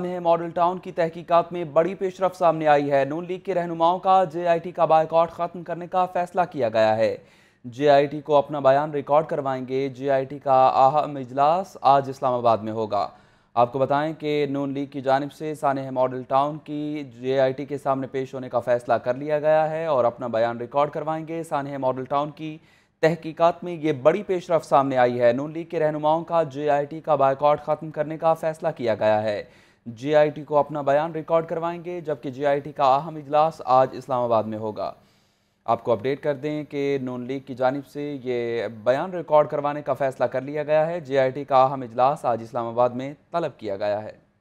Model town की तहकीकात में बड़ी पेशरफ सामने आई है। नून लीग के रहनुमाओं का जेआईटी का बायकॉट ख़त्म करने का फैसला किया गया है। जेआईटी को अपना बयान रिकॉर्ड करवाएँगे। जेआईटी का अहम इजलास आज इस्लामाबाद में होगा। आपको बताएँ कि नून लीग की जानब से सानह मॉडल टाउन की जेआईटी के सामने पेश होने का फैसला कर लिया गया है और अपना बयान रिकॉर्ड करवाएँगे। सानह मॉडल टाउन की तहकीकात में ये बड़ी पेशरफ सामने आई है। नून लीग के रहनुमाओं का जेआईटी का बायकॉट ख़त्म करने का फैसला किया गया है। जेआईटी को अपना बयान रिकॉर्ड करवाएँगे, जबकि जीआईटी का अहम इजलास आज इस्लामाबाद में होगा। आपको अपडेट कर दें कि नून लीग की जानब से ये बयान रिकॉर्ड करवाने का फैसला कर लिया गया है। जेआईटी का अहम इजलास आज इस्लामाबाद में तलब किया गया है।